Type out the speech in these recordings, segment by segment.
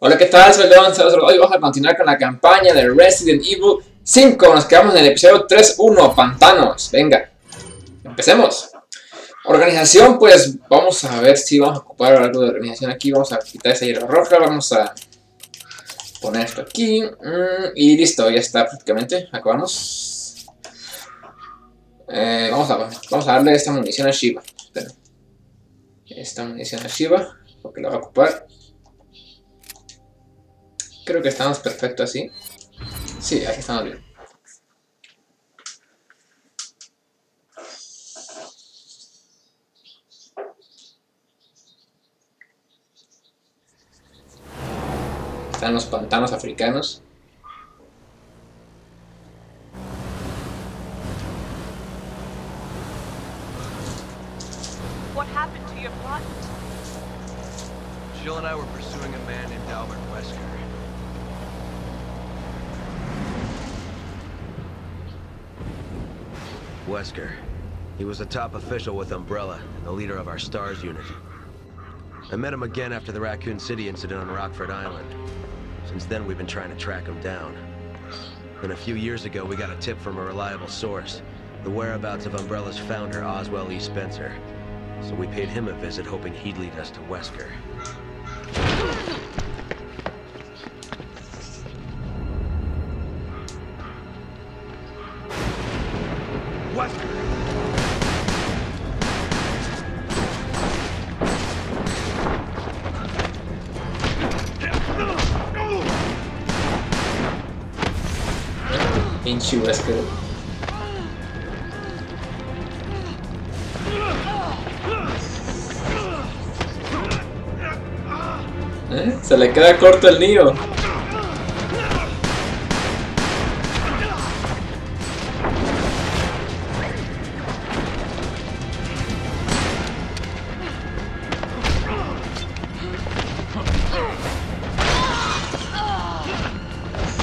Hola, ¿qué tal? Soy León, hoy vamos a continuar con la campaña de Resident Evil 5. Nos quedamos en el episodio 3.1, Pantanos. Venga, empecemos. Organización, pues vamos a ver si vamos a ocupar algo de organización aquí. Vamos a quitar esa hierba roja, vamos a poner esto aquí. Mm, y listo, ya está prácticamente. Acabamos. Eh, vamos, a, vamos a darle esta munición a Shiva. Esta munición a Shiva, porque la va a ocupar. Creo que estamos perfecto así. Sí, aquí estamos bien. Están los pantanos africanos. What happened to your plot? Jill and I were pursuing a man named Albert Wesker. Wesker. He was a top official with Umbrella and the leader of our STARS unit. I met him again after the Raccoon City incident on Rockford Island. Since then, we've been trying to track him down. Then a few years ago, we got a tip from a reliable source. The whereabouts of Umbrella's founder, Oswell E. Spencer. So we paid him a visit, hoping he'd lead us to. Wesker! ¿Eh? Se le queda corto el niño.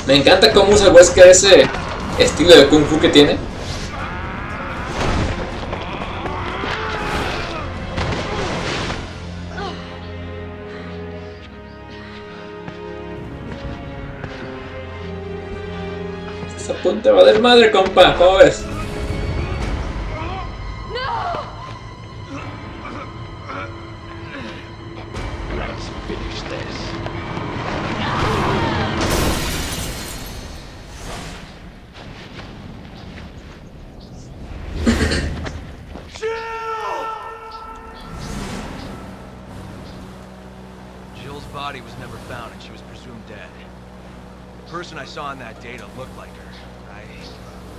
Me encanta cómo usa Wesker ese estilo de Kung Fu que tiene. Estás a punto de valer madre, compa. ¿Cómo ves? Jill's body was never found and she was presumed dead. The person I saw in that data looked like her. I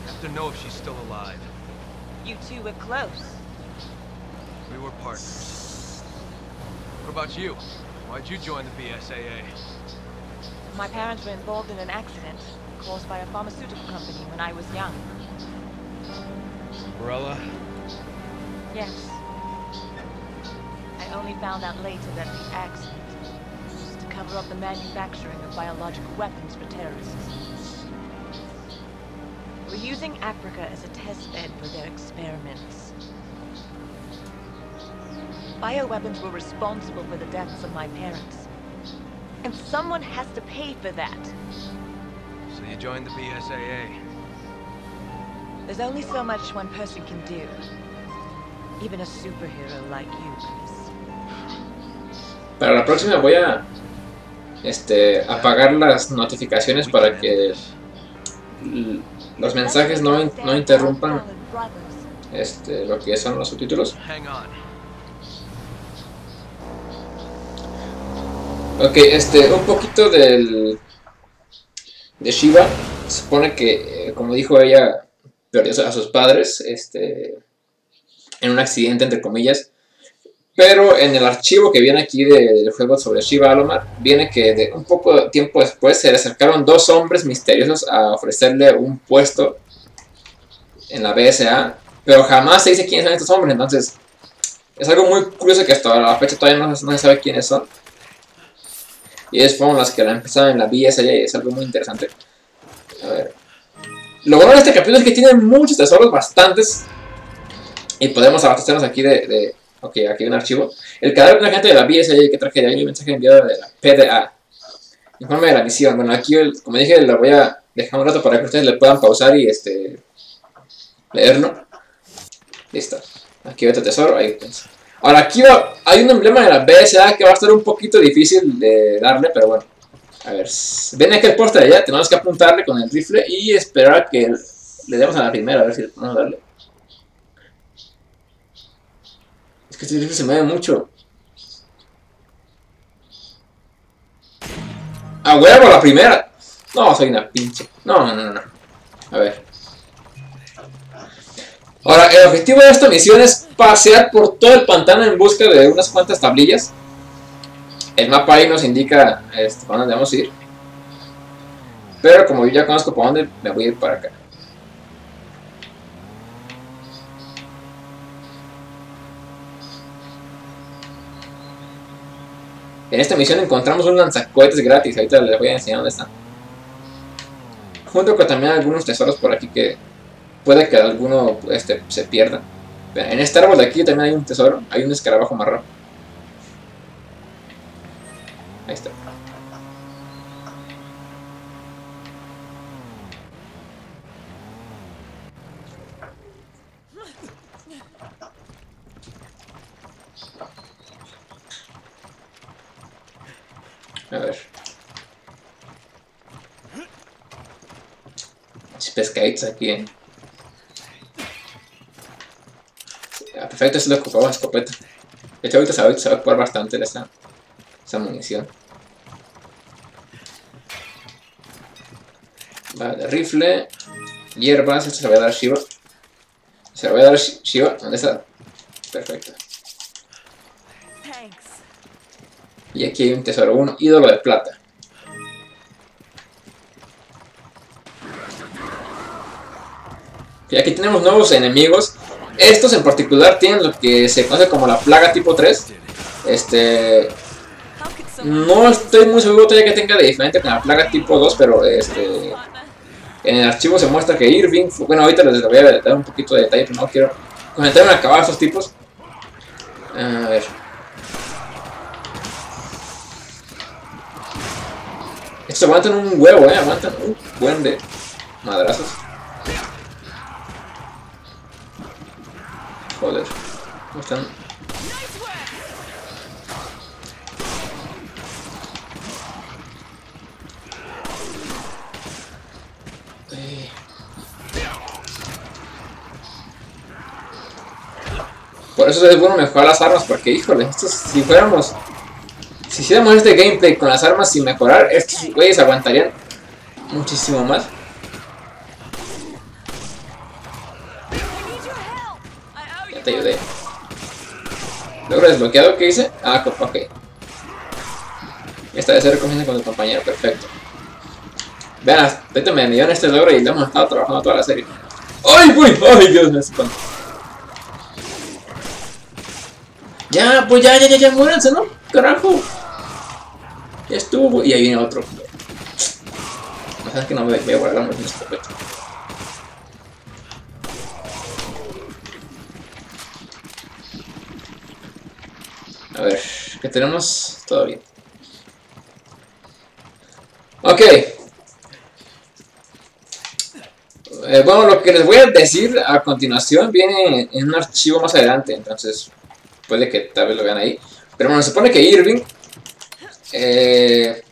have to know if she's still alive. You two were close. We were partners. What about you? Why'd you join the BSAA? My parents were involved in an accident caused by a pharmaceutical company when I was young. Umbrella? Yes. I only found out later that the accident cover up the manufacturing of biological weapons for terrorists. We're using Africa as a test bed for their experiments. Bioweapons were responsible for the deaths of my parents. And someone has to pay for that. So you joined the BSAA. There's only so much one person can do. Even a superhero like you, Chris. Para la próxima voy a este, apagar las notificaciones para que los mensajes no, in- no interrumpan este, lo que son los subtítulos. Ok, este, un poquito del de Shiva. Se supone que, eh, como dijo ella, perdió a sus padres este, en un accidente, entre comillas. Pero en el archivo que viene aquí de- del juego sobre Shiva Alomar, viene que de un poco de tiempo después se le acercaron dos hombres misteriosos a ofrecerle un puesto en la BSA. Pero jamás se dice quiénes son estos hombres, entonces es algo muy curioso que hasta la fecha todavía no, se sabe quiénes son. Y ellos fueron las que la empezaron en la BSA y es algo muy interesante. A ver. Lo bueno de este capítulo es que tiene muchos tesoros, bastantes. Y podemos abastecernos aquí de- Ok, aquí hay un archivo. El cadáver de un agente de la BSA que traje de ahí un mensaje enviado de la PDA. Informe de la misión. Bueno, aquí, como dije, lo voy a dejar un rato para que ustedes le puedan pausar y este leerlo. Listo. Aquí va tu tesoro. Ahí pues. Ahora, aquí va, hay un emblema de la BSA que va a estar un poquito difícil de darle, pero bueno. A ver, ven aquí el poste de allá, tenemos que apuntarle con el rifle y esperar a que le demos a la primera, a ver si podemos darle. Es que este se mueve mucho. ¡A huevo, la primera! No, soy una pinche. No, no, no, no. A ver. Ahora, el objetivo de esta misión es pasear por todo el pantano en busca de unas cuantas tablillas. El mapa ahí nos indica este, para dónde debemos ir. Pero como yo ya conozco para dónde, me voy a ir para acá. En esta misión encontramos un lanzacohetes gratis, ahorita les voy a enseñar dónde están. Junto con también algunos tesoros por aquí que puede que alguno este, se pierda. En este árbol de aquí también hay un tesoro, hay un escarabajo marrón. Ahí está. A ver. Aquí, eh. Ah, perfecto, eso es lo ocupaba escopeta. De hecho, ahorita se va, se va a ocupar bastante esa, esa munición. Vale, rifle, hierbas, esto se lo voy a dar a Shiva. Se lo voy a dar a Shi- Shiva, ¿dónde está? Perfecto. Y aquí hay un tesoro, un ídolo de plata. Y aquí tenemos nuevos enemigos. Estos en particular tienen lo que se conoce como la plaga tipo 3. Este. No estoy muy seguro todavía que tenga de diferente con la plaga tipo 2, pero este. En el archivo se muestra que Irving. Bueno, ahorita les voy a dar un poquito de detalle, pero no quiero comentar en acabar estos tipos. A ver. Estos aguantan un huevo, eh. Aguantan un buen de madrazos. Joder. ¿Cómo están? Eh. Por eso es bueno mejorar las armas, porque híjole, estos, si fuéramos. Si hiciéramos este gameplay con las armas sin mejorar, estos güeyes aguantarían muchísimo más. I need your help. I owe Ya you te ayudé. ¿Logro desbloqueado? ¿Qué hice? Ah, ok. Esta vez se recomienda con tu compañero, perfecto. Vean, ahorita me dieron este logro y lo hemos estado trabajando toda la serie. ¡Ay, güey! ¡Ay, Dios espanto! Ya, pues ya, ya, ya, ya, muéranse, ¿no? ¡Carajo! Ya estuvo, y ahí viene otro. No sabes que no me voy a guardar mi escopeta. A ver, ¿qué tenemos? Todo bien. Ok. Eh, bueno, lo que les voy a decir a continuación viene en un archivo más adelante, entonces puede que tal vez lo vean ahí. Pero bueno, se supone que Irving... eh,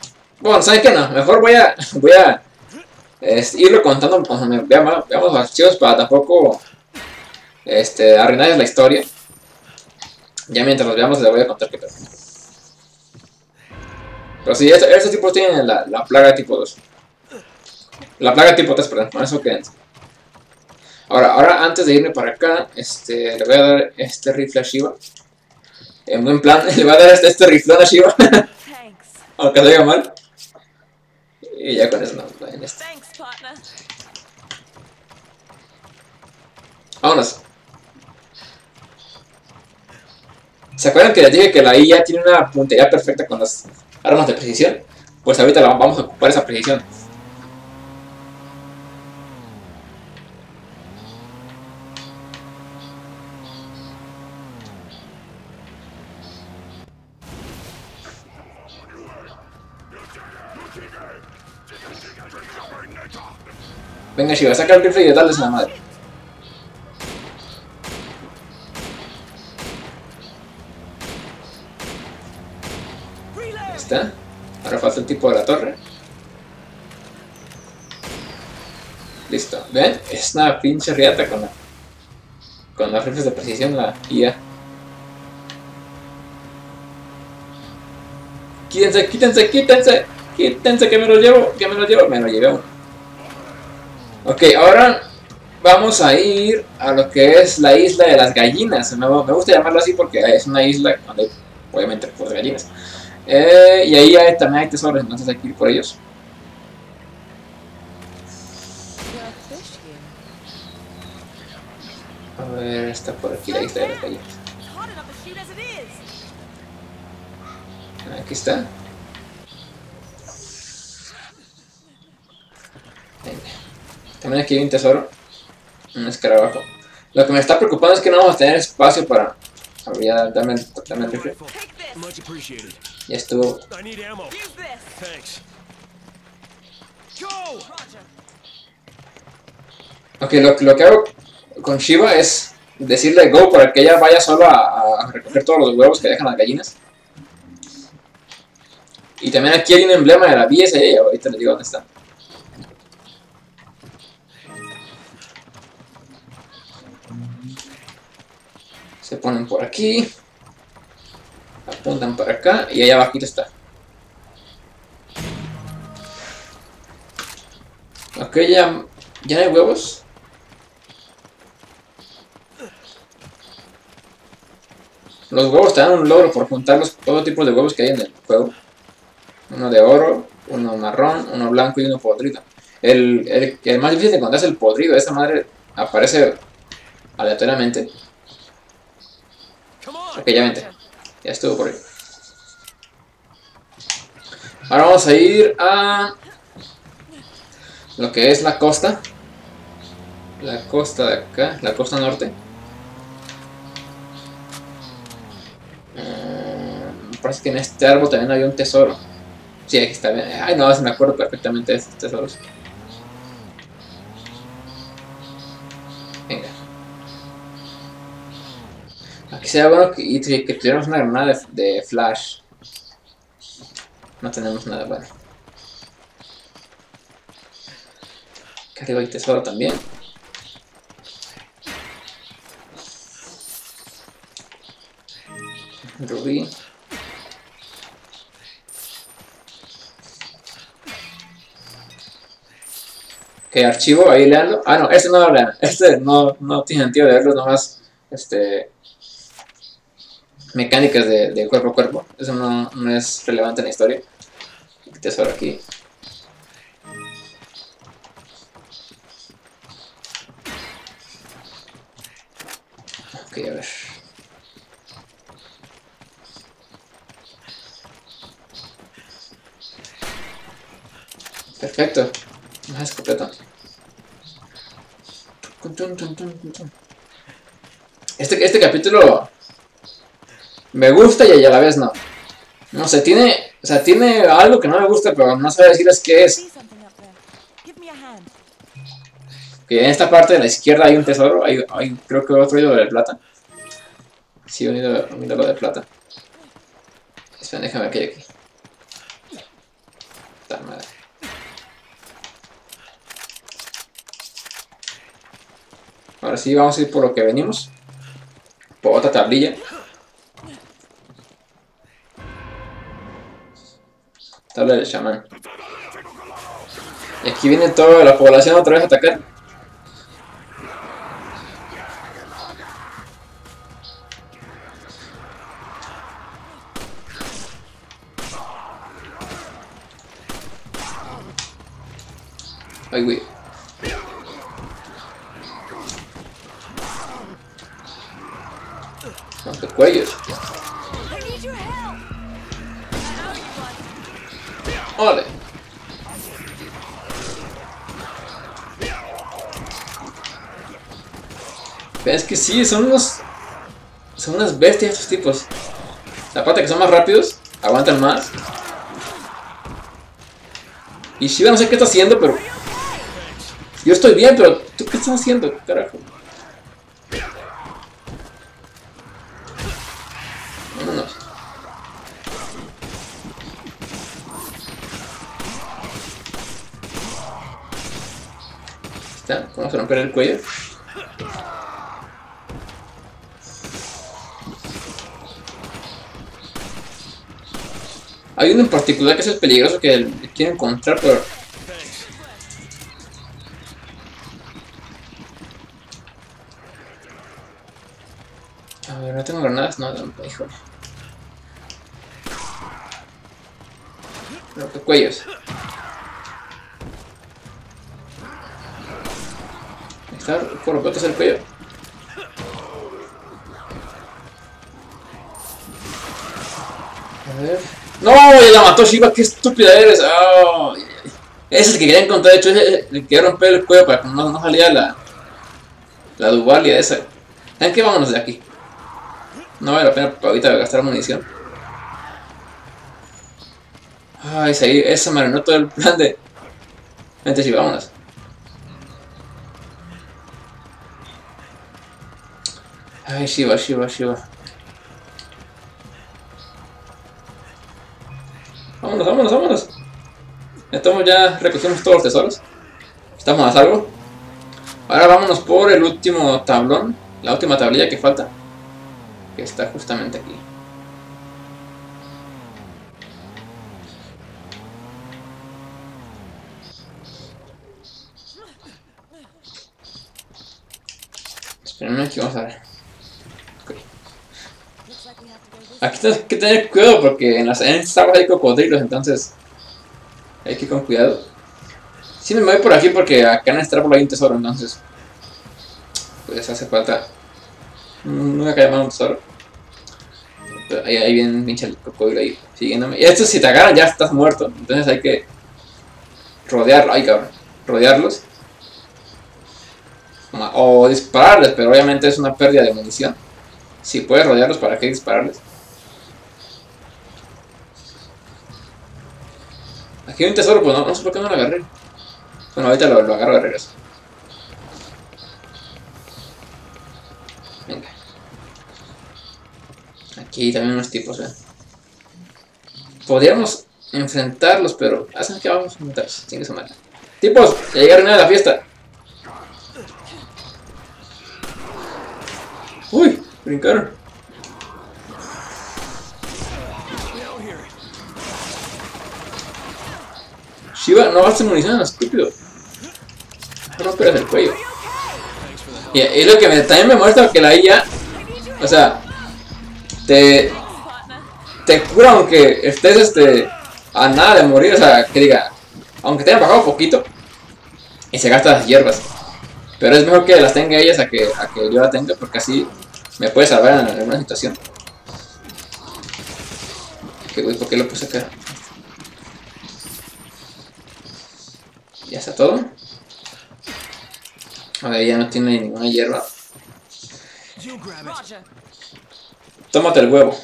bueno, ¿saben qué? No, mejor voy a, voy a irlo contando veamos los archivos para tampoco este, arruinarles la historia. Ya mientras los veamos les voy a contar qué pedo. Pero sí, estos, estos tipos tienen la, la plaga tipo 2. La plaga tipo 3, perdón, con eso quédense. Ahora, ahora antes de irme para acá, este, le voy a dar este rifle a Shiva. En buen plan, le voy a dar este, este riflón a Shiva, aunque se oiga mal. Y ya con eso no, en este. Vámonos. ¿Se acuerdan que les dije que la I ya tiene una puntería perfecta con las armas de precisión? Pues ahorita vamos a ocupar esa precisión. Venga, Shiva, saca el rifle y dale a la madre. Es una pinche riata con la, con las rifles de precisión, la IA. Quítense, quítense, quítense. Quítense que me lo llevo, que me lo llevo. Me lo llevé uno. Ok, ahora vamos a ir a lo que es la isla de las gallinas. Me, gusta llamarlo así porque es una isla donde obviamente pues gallinas. Eh, y ahí hay, también hay tesoros, entonces hay que ir por ellos. A ver, está por aquí la isla de las gallinas. Aquí está. Venga. También aquí hay un tesoro. Un escarabajo. Lo que me está preocupando es que no vamos a tener espacio para... A ver, ya dame, dame el rifle. Much appreciated. Ya estuvo. I need ammo. Thanks. Go! Ok, lo, lo que hago con Shiva es decirle go para que ella vaya solo a, recoger todos los huevos que dejan las gallinas. Y también aquí hay un emblema de la BSA, y ahorita les digo dónde está. Se ponen por aquí. Apuntan para acá y allá abajo está. Ok, ya, ya no hay huevos. Los huevos te dan un logro por juntar los, todo tipo de huevos que hay en el juego. Uno de oro, uno marrón, uno blanco y uno podrido. El, el, el más difícil de encontrar es el podrido. Esta madre aparece aleatoriamente. Ok, ya vente. Ya estuvo por ahí. Ahora vamos a ir a lo que es la costa. La costa de acá, la costa norte. Eh, me parece que en este árbol también había un tesoro. Sí, aquí está bien. Ay, no, se me acuerdo perfectamente de estos tesoros. Venga. Aquí sería bueno que, que, tuviéramos una granada de, flash. No tenemos nada bueno. Acá arriba hay tesoro también. Rubí. Ok, archivo, ahí leando. Ah, no, este no lo lean. Este no, no tiene sentido leerlo, nomás este, mecánicas de, de cuerpo a cuerpo. Eso no, no es relevante en la historia. Tesoro aquí. Ok, a ver. Perfecto. Más escopeta. Este, capítulo me gusta y a la vez no. No sé, tiene, o sea, tiene algo que no me gusta, pero no sé decirles qué es. Que en esta parte de la izquierda hay un tesoro, hay, hay creo que otro hilo de plata. Sí, un hilo, un hilo de plata. Espera, déjame qué hay aquí. Puta madre. Ahora sí, vamos a ir por lo que venimos. Por otra tablilla. Tabla del chamán. Y aquí viene toda la población otra vez a atacar. Ay, güey. Help. Ole. Es que sí, son unos. Son unas bestias estos tipos. Aparte que son más rápidos, aguantan más. Y Shiva no sé qué está haciendo, pero. Yo estoy bien, pero ¿tú qué estás haciendo, carajo? Vámonos. A romper el cuello. Hay uno en particular que es el peligroso que quiero encontrar, pero A ver, no tengo granadas, no, no híjole. cuellos. Está, por lo el cuello. A ver. ¡No! ¡Ya la mató Shiva! ¡Qué estúpida eres! Oh, ese es el que quería encontrar. De hecho, es el que quería romper el cuello para que no, no saliera la. La Duvalia esa. ¿Saben qué? Vámonos de aquí. No vale la pena ahorita gastar munición. Ay, ese, ese me arruinó todo el plan de... Vente, sí, vámonos. Ay, Shiva, Shiva, Shiva. Vámonos, vámonos, vámonos. Estamos ya, recogimos todos los tesoros. Estamos a salvo. Ahora vámonos por el último tablón. La última tablilla que falta que está justamente aquí. Espérenme aquí, vamos a ver. Aquí tienes que tener cuidado porque en las en esta hay cocodrilos, entonces hay que ir con cuidado. Si me voy por aquí porque acá en este árbol hay un tesoro, entonces pues hace falta no me mal un tesoro. ahí, ahí viene pinche cocodrilo ahí siguiéndome. Y esto si te agarran ya estás muerto. Entonces hay que rodearlo. Ay cabrón. Rodearlos. O dispararles, pero obviamente es una pérdida de munición. Si puedes rodearlos, ¿para qué dispararles? Aquí hay un tesoro, pues no, no sé por qué no lo agarré. Bueno, ahorita lo, lo agarro de regreso. Aquí también unos tipos, ¿eh? Podríamos enfrentarlos, pero hacen que vamos a enfrentarlos. Tiene que ser Tipos, ya llegaron a la fiesta. Uy, brincaron. Shiva, no vas a munición, estúpido. No esperas el cuello. Y, lo que me, también me muestra que la IA, o sea, te, te cura aunque estés este, a nada de morir, o sea, que diga, aunque te hayan bajado poquito y se gasta las hierbas. Pero es mejor que las tenga ellas a que, a que yo la tenga, porque así me puede salvar en alguna situación. Que güey, ¿por qué lo puse acá? Ya está todo. A ver, ya no tiene ninguna hierba. Tómate el huevo.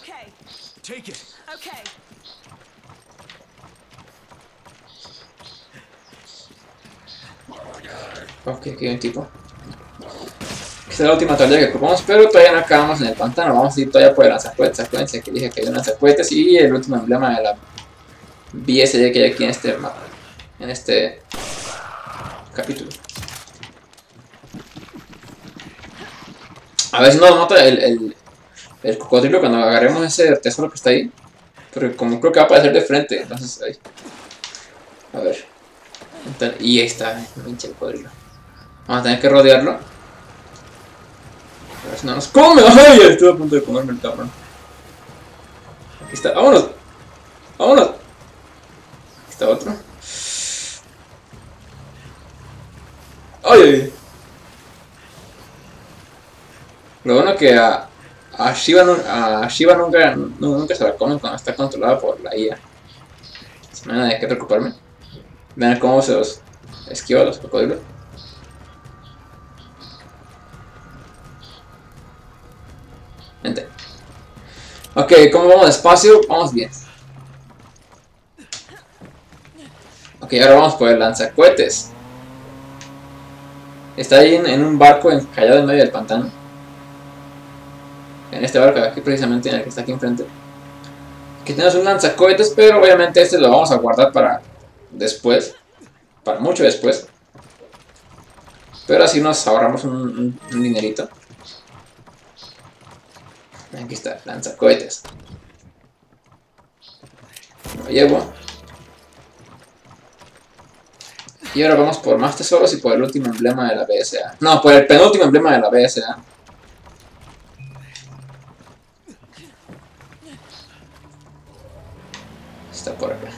Okay. Okay. Ok, aquí hay un tipo. Esta es la última tarea que ocupamos, pero todavía no acabamos en el pantano. Vamos a ir todavía por el lanzacohetes. Acuérdense que dije que hay un lanzacohetes y el último emblema de la BSD que hay aquí en este mapa. En este capítulo. A ver si nos nota el, el, el, cocodrilo cuando agarremos ese tesoro que está ahí. Pero como creo que va a aparecer de frente, entonces ahí. A ver. y ahí está, el pinche cocodrilo. Vamos a tener que rodearlo. No nos come. ¡Ay! Estuve a punto de comerme el cabrón. Aquí está. ¡Vámonos! ¡Vámonos! Aquí está otro. ¡Ay! ay. Lo bueno que a, a Shiva nunca, nunca se la comen cuando está controlada por la IA. No hay nada de qué preocuparme. Vean cómo se los esquiva los cocodrilos. Ok, ¿cómo vamos despacio? Vamos bien. Ok, ahora vamos por el lanzacohetes. Está ahí en, un barco encallado en medio del pantano. En este barco aquí precisamente, en el que está aquí enfrente. Aquí tenemos un lanzacohetes, pero obviamente este lo vamos a guardar para después. Para mucho después. Pero así nos ahorramos un- un dinerito. Aquí está, lanzacohetes. Lo llevo. Y ahora vamos por más tesoros y por el último emblema de la BSA. No, por el penúltimo emblema de la BSA. Está por acá.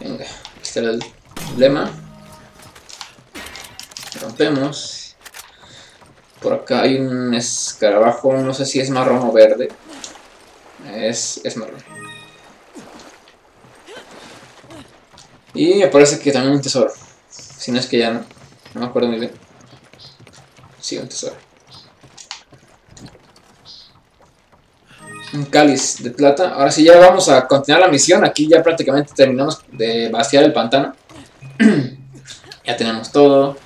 Venga, el emblema. Rompemos. Por acá hay un escarabajo, no sé si es marrón o verde. Es, es marrón. Y me parece que también un tesoro. Si no es que ya no. No me acuerdo muy bien. Sí, un tesoro. Un cáliz de plata. Ahora sí, ya vamos a continuar la misión. Aquí ya prácticamente terminamos de vaciar el pantano. ya tenemos todo.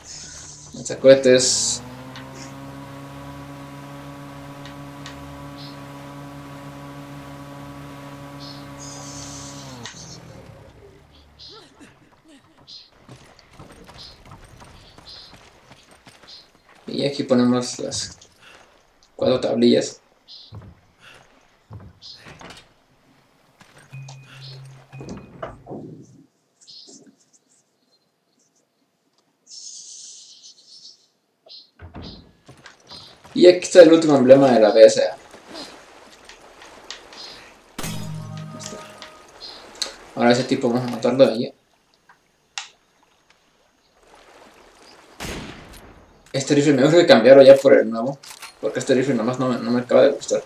Lanzacohetes. Y aquí ponemos las cuatro tablillas. Y aquí está el último emblema de la BSA. Ahora ese tipo vamos a matarlo de allí. Este rifle me urge cambiarlo ya por el nuevo. Porque este rifle nomás no me, no me acaba de gustar.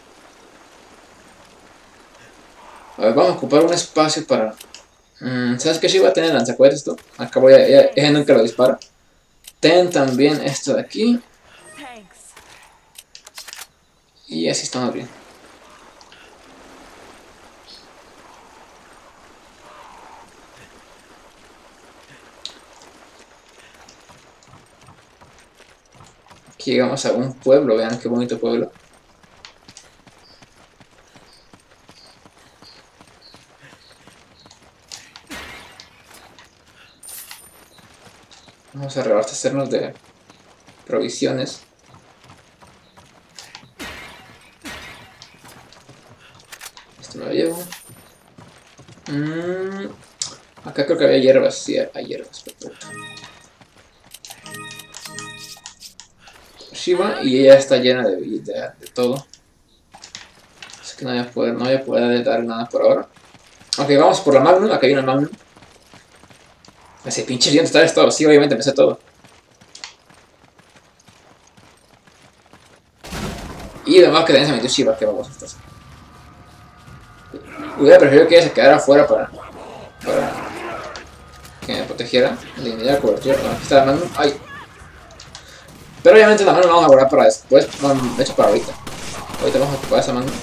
A ver, vamos a ocupar un espacio para... Mm, ¿Sabes qué? Shiva tener lanzacohetes tú. Acá voy a... Ya, ese nunca lo dispara. Ten también esto de aquí. Y así estamos bien. Aquí llegamos a un pueblo, vean qué bonito pueblo. Vamos a reabastecernos de provisiones. Esto me lo llevo. Mm, acá creo que había hierbas, sí, hay hierbas. Shiva y ella está llena de, de, todo. Así que no voy, a poder, dar nada por ahora. Ok, vamos por la Magnum, acá hay una Magnum. Ese pinche diente está esto, sí, obviamente me sé todo. Y además que también se metió Shiva, que vamos a estar. Hubiera preferido que ella se quedara afuera para que de inmediata cobertura. No, aquí está la Magnum. Ay. Pero obviamente la Magnum la vamos a guardar para después. No, de hecho para ahorita. Ahorita vamos a ocupar esa Magnum.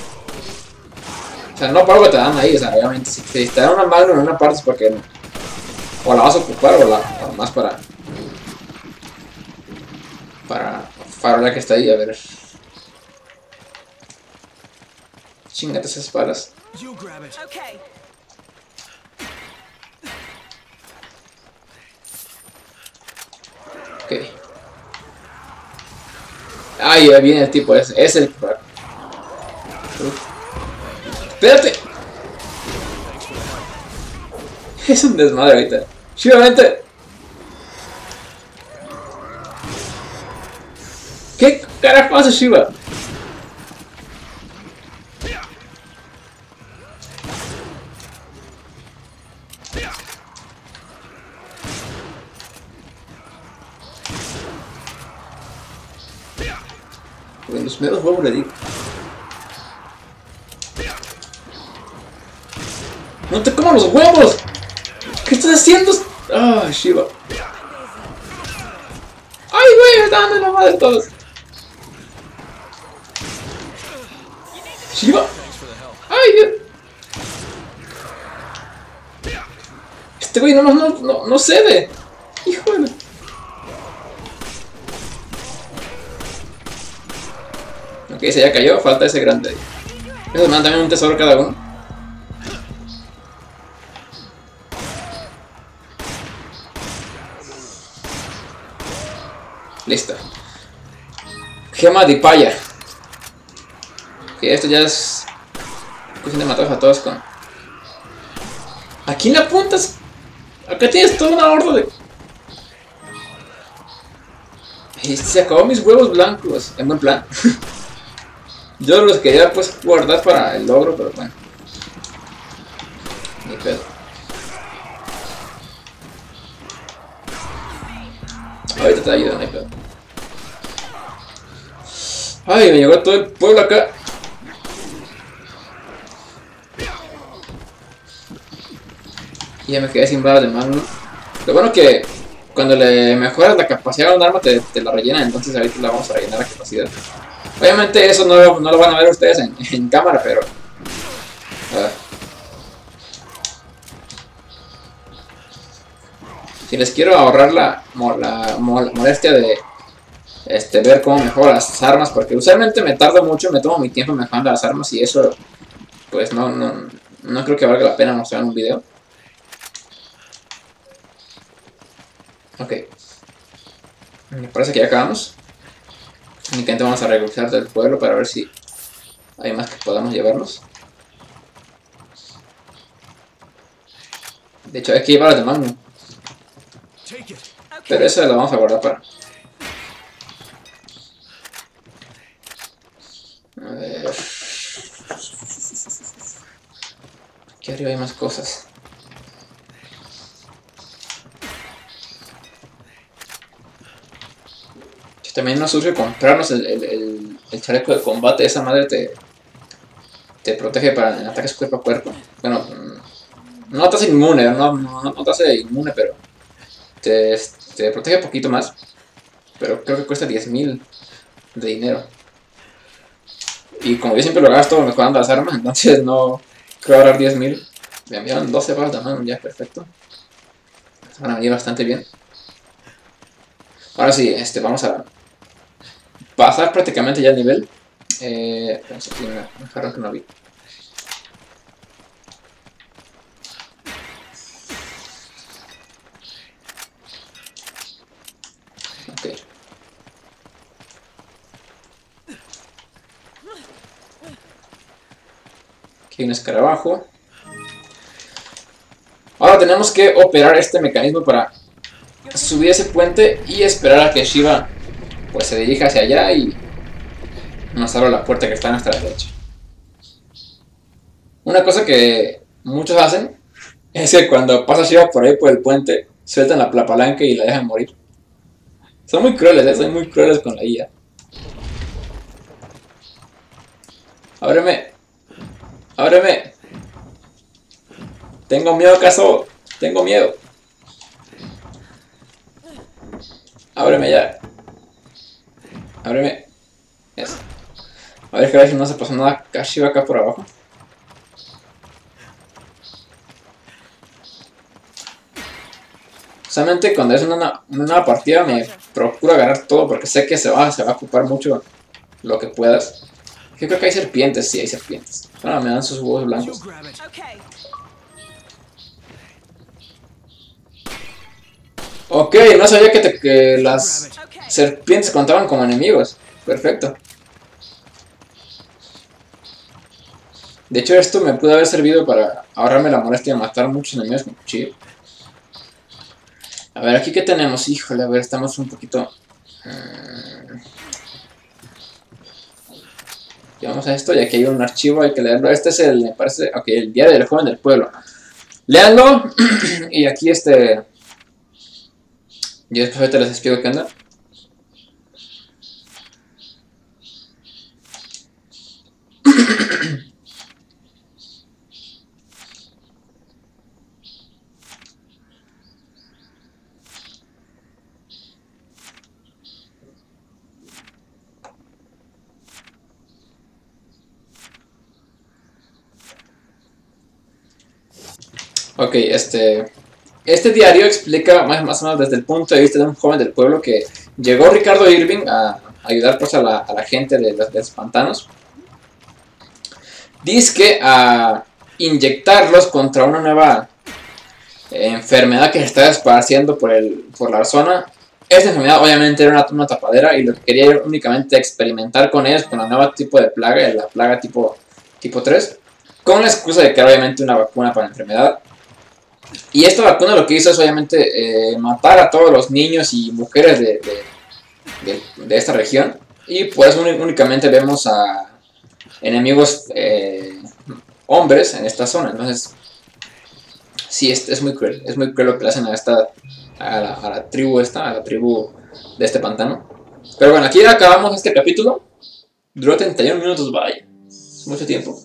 O sea, no por algo te dan ahí, o sea, obviamente si te, si te dan una Magnum en una parte es porque o la vas a ocupar o la o más para para para la que está ahí, a ver. Chingate esas balas. Ok. Ay, ya viene el tipo ese. Es el. Espérate. Es un desmadre ahorita. Chivamente. ¿Qué carajo hace Shiva? Los meros huevos le. ¡No te comas los huevos! ¿Qué estás haciendo? ¡Ah, Shiva! ¡Ay, güey! Me dando la madre todos. Shiva. Ay. Este güey no, no, no, no cede. Híjole. Ok, se ya cayó, falta ese grande. Esos me dan también un tesoro cada uno. Listo. Gema de paya. Ok, esto ya es... Cuestión de matar a todos con... ¿A quién le apuntas? Acá tienes toda una horda de... Este, se acabó mis huevos blancos. En buen plan. Yo los quería pues guardar para el logro, pero bueno. Ni pedo. Ahorita te ayudo, hay pedo. Ay, me llegó todo el pueblo acá. Y ya me quedé sin balas de mano. Lo bueno que cuando le mejoras la capacidad de un arma te, te la rellena, entonces ahorita la vamos a rellenar la capacidad. Obviamente eso no, no lo van a ver ustedes en, en cámara, pero... ah. Si les quiero ahorrar la, la mo- molestia de este, ver cómo mejoro las armas, porque usualmente me tardo mucho, me tomo mi tiempo mejorando las armas y eso, pues no, no, no creo que valga la pena mostrar en un video. Ok. Me parece que ya acabamos. Únicamente vamos a regresar del pueblo para ver si hay más que podamos llevarnos. De hecho, hay que llevar de mano. Pero eso lo vamos a guardar para. A ver. Aquí arriba hay más cosas. También nos urge comprarnos el, el, el- chaleco de combate. Esa madre te, te protege para ataques cuerpo a cuerpo. Bueno, mm, no te inmune, no, no, no te inmune, pero te, te protege un poquito más. Pero creo que cuesta 10.000 de dinero. Y como yo siempre lo gasto mejorando las armas, entonces no creo ahorrar 10.000. Me enviaron 12 balas de mano, ya perfecto. Van a venir bastante bien. Ahora sí, este, vamos a pasar prácticamente ya el nivel. Eh, aquí jarrón que no vi. Aquí un escarabajo. Ahora tenemos que operar este mecanismo para subir ese puente y esperar a que Shiva pues se dirija hacia allá y nos abra la puerta que está a nuestra derecha. Una cosa que muchos hacen es que cuando pasa Shiva por ahí por el puente, sueltan la, la palanca y la dejan morir. Son muy crueles, ¿eh? son muy crueles con la IA. Ábreme. Ábreme. Tengo miedo, caso. Tengo miedo. Ábreme ya. Ábreme. Eso. A ver si no se pasó nada casi acá por abajo. Solamente cuando es una, nueva partida me procuro agarrar todo porque sé que se va, se va a ocupar mucho lo que puedas. Yo creo que hay serpientes, sí hay serpientes. Ahora me dan sus huevos blancos. Ok, no sabía que, te- que las serpientes contaban como enemigos. Perfecto. De hecho, esto me pudo haber servido para ahorrarme la molestia de matar muchos enemigos con cuchillo. A ver, aquí que tenemos, híjole, a ver, estamos un poquito... mm. Llevamos a esto y aquí hay un archivo, hay que leerlo. Este es el, me parece, ok, el diario del joven del pueblo. Leanlo y aquí este... Yo después ahorita les explico qué onda. Ok, este. Este diario explica más, o menos desde el punto de vista de un joven del pueblo que llegó Ricardo Irving a ayudar pues, a, la, a la gente de, los- de los pantanos. Dice que a inyectarlos contra una nueva enfermedad que se está esparciendo por, el, por la zona. Esta enfermedad obviamente era una, una tapadera y lo que quería era únicamente experimentar con ellos, con la nueva tipo de plaga, la plaga tipo, tipo 3, con la excusa de que era obviamente una vacuna para la enfermedad. Y esta vacuna lo que hizo es obviamente eh, matar a todos los niños y mujeres de, de, de- esta región. Y uni- únicamente vemos a enemigos eh, hombres en esta zona. Entonces, sí, es, es muy cruel. Es muy cruel lo que le hacen a esta a la, a la tribu esta, a la tribu de este pantano. Pero bueno, aquí acabamos este capítulo. Duró 31 minutos, vaya. Es mucho tiempo.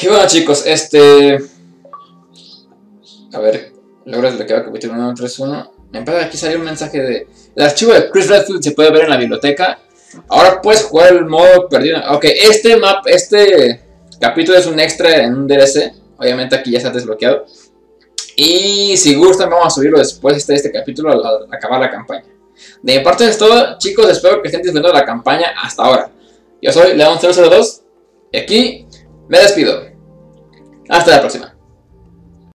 Y bueno chicos, este... A ver, logras lo que va capítulo 131. Me empieza aquí a salir un mensaje de... El archivo de Chris Redfield se puede ver en la biblioteca. Ahora puedes jugar el modo perdido. Ok, este map, este capítulo es un extra en un DLC. Obviamente aquí ya está desbloqueado. Y si gustan, vamos a subirlo después de este capítulo al, acabar la campaña. De mi parte es todo, chicos. Espero que estén disfrutando la campaña hasta ahora. Yo soy León002 y aquí me despido. Hasta la próxima.